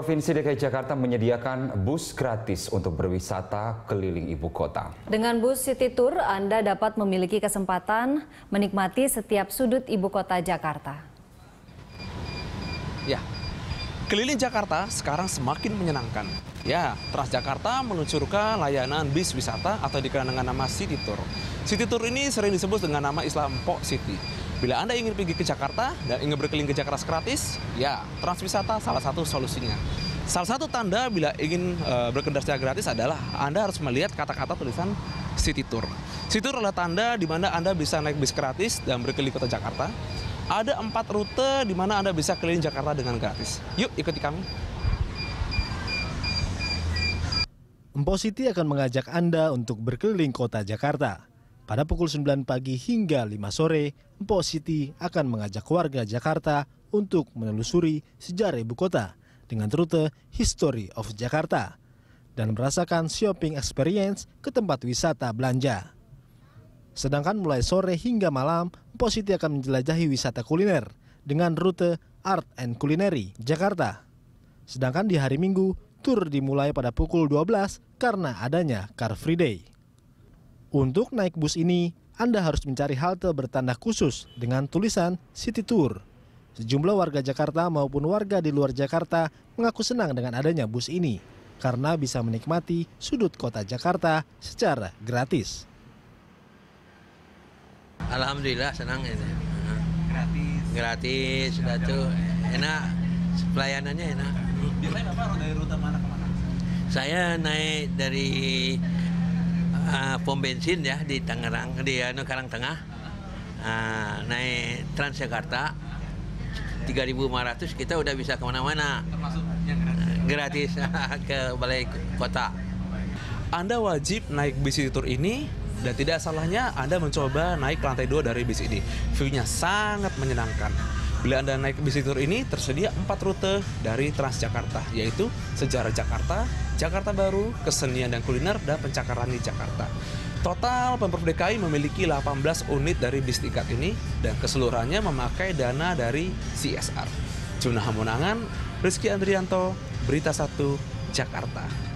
Provinsi DKI Jakarta menyediakan bus gratis untuk berwisata keliling ibu kota. Dengan bus City Tour, Anda dapat memiliki kesempatan menikmati setiap sudut ibu kota Jakarta. Ya, keliling Jakarta sekarang semakin menyenangkan. Ya, Transjakarta meluncurkan layanan bis wisata atau dikenal dengan nama City Tour. City Tour ini sering disebut dengan nama Islam Pok City. Bila Anda ingin pergi ke Jakarta dan ingin berkeliling ke Jakarta gratis, ya Transwisata salah satu solusinya. Salah satu tanda bila ingin uh, berkendara secara gratis adalah Anda harus melihat kata-kata tulisan City Tour. City Tour adalah tanda di mana Anda bisa naik bis gratis dan berkeliling kota Jakarta. Ada empat rute di mana Anda bisa keliling Jakarta dengan gratis. Yuk ikuti kami. Empo City akan mengajak Anda untuk berkeliling kota Jakarta. Pada pukul 9 pagi hingga 5 sore, Empo City akan mengajak warga Jakarta untuk menelusuri sejarah ibu kota dengan rute History of Jakarta dan merasakan shopping experience ke tempat wisata belanja. Sedangkan mulai sore hingga malam, Empo City akan menjelajahi wisata kuliner dengan rute Art and Culinary Jakarta. Sedangkan di hari Minggu, tur dimulai pada pukul 12 karena adanya Car Free Day. Untuk naik bus ini, Anda harus mencari halte bertanda khusus dengan tulisan City Tour. Sejumlah warga Jakarta maupun warga di luar Jakarta mengaku senang dengan adanya bus ini karena bisa menikmati sudut kota Jakarta secara gratis. Alhamdulillah senang ini. Gratis. Gratis, sudah tuh enak, pelayanannya enak. Biasanya Bapak dari rute mana ke mana? Saya naik dari uh, pom bensin ya di Tangerang di anu Karang Tengah uh, naik Transjakarta 3.500 kita udah bisa ke mana-mana Termasuk yang gratis. uh, gratis ke balai kota Anda wajib naik bis City Tour ini dan tidak salahnya Anda mencoba naik lantai dua dari bis ini. View-nya sangat menyenangkan. Bila Anda naik bis Tour ini, tersedia empat rute dari Transjakarta, yaitu Sejarah Jakarta, Jakarta Baru, Kesenian dan Kuliner, dan Pencakaran di Jakarta. Total Pemprov DKI memiliki 18 unit dari bis tingkat ini dan keseluruhannya memakai dana dari CSR. Junah Hamunangan, Rizky Andrianto, Berita 1, Jakarta.